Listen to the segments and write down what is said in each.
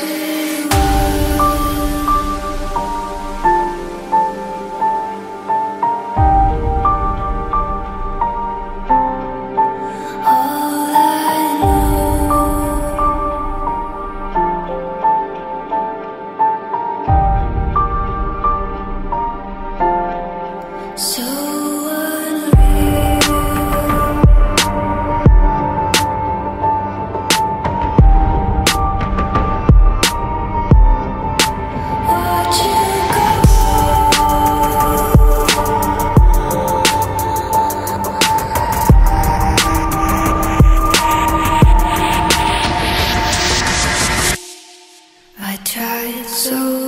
see. so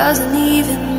doesn't even